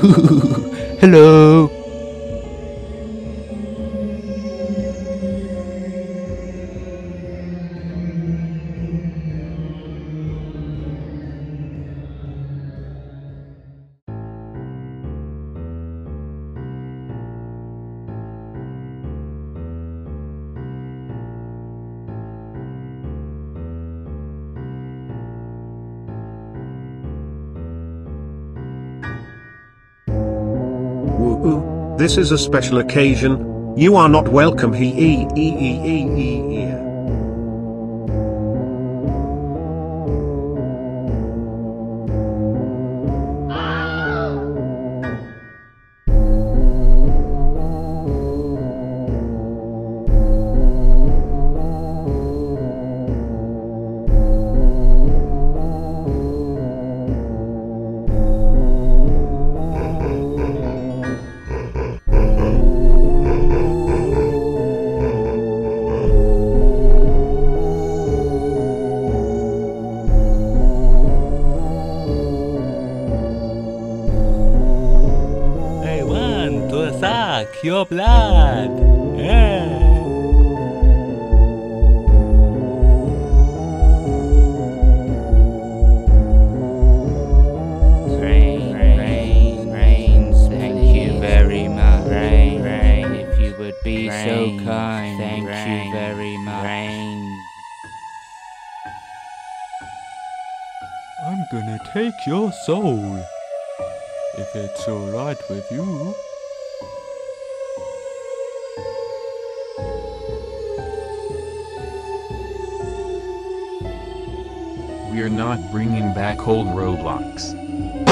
Hello. Woo This is a special occasion. You are not welcome he e e e e e e. rain, rain thank you very much if you would be so kind. Thank you very much. Rain. I'm gonna take your soul. If it's alright with you. We are not bringing back old Roblox.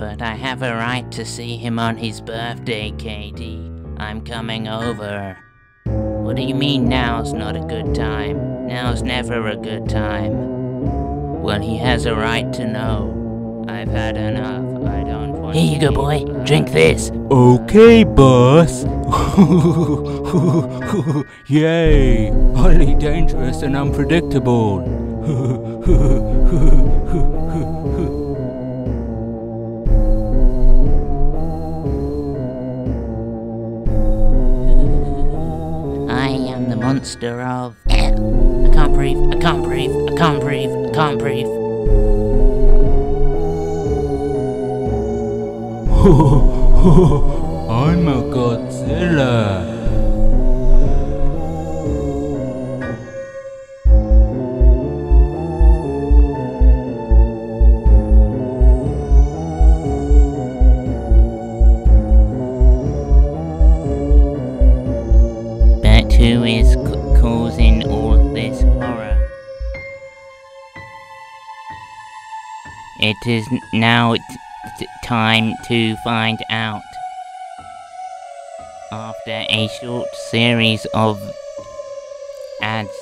But I have a right to see him on his birthday, Katie. I'm coming over. What do you mean now's not a good time? Now's never a good time. Well, he has a right to know. I've had enough. I don't want Here you go, boy. Drink this. Okay, boss. Yay! Highly dangerous and unpredictable. monster of. I can't breathe. I can't breathe. I can't breathe. I can't breathe. I'm a Godzilla. It is now time to find out. After a short series of ads.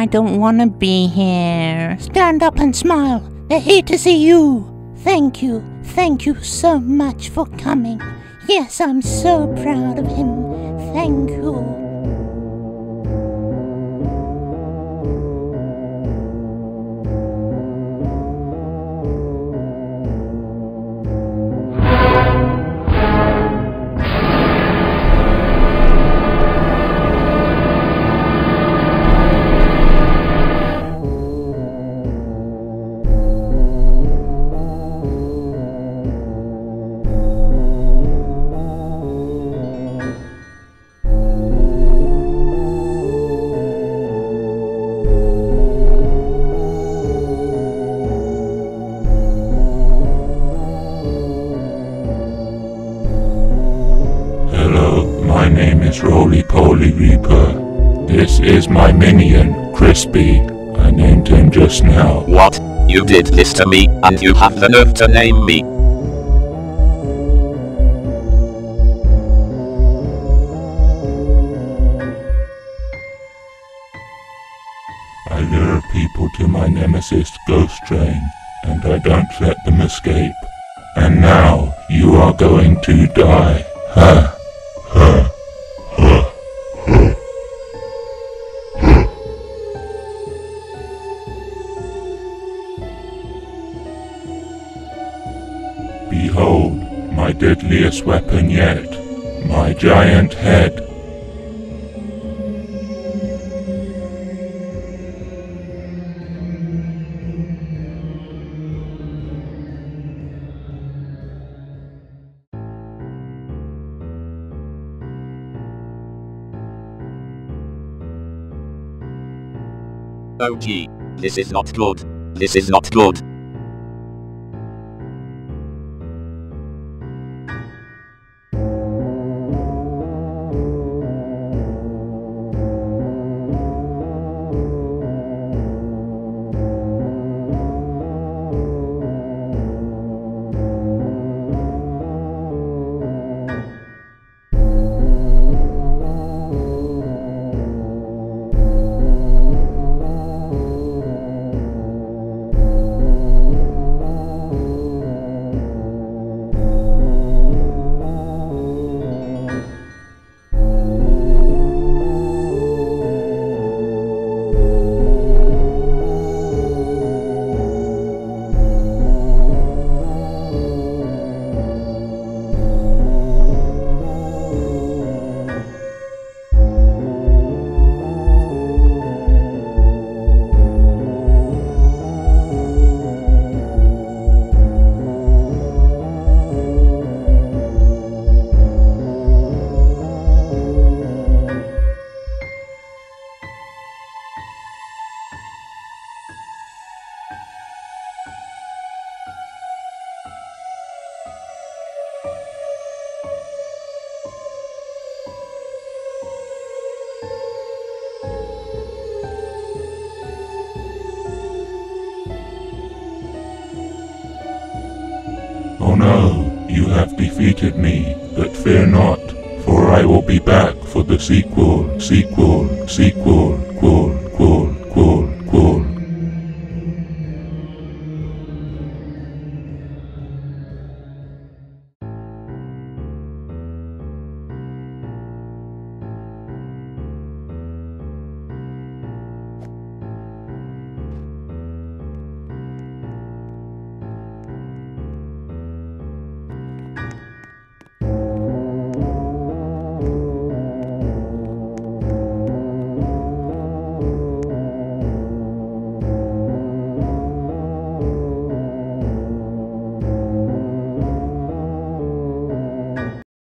I don't want to be here. Stand up and smile. They're here to see you. Thank you. Thank you so much for coming. Yes, I'm so proud of him. Thank you. Poly Reaper. This is my minion, Crispy. I named him just now. What? You did this to me, and you have the nerve to name me. I lure people to my nemesis Ghost Train, and I don't let them escape. And now you are going to die. Ha! Ha! Behold, my deadliest weapon yet, my giant head. Oh gee. This is not good. This is not good. You have defeated me, but fear not, for I will be back for the sequel, sequel, sequel.